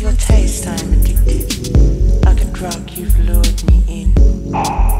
your taste I am addicted, like a drug you've lured me in.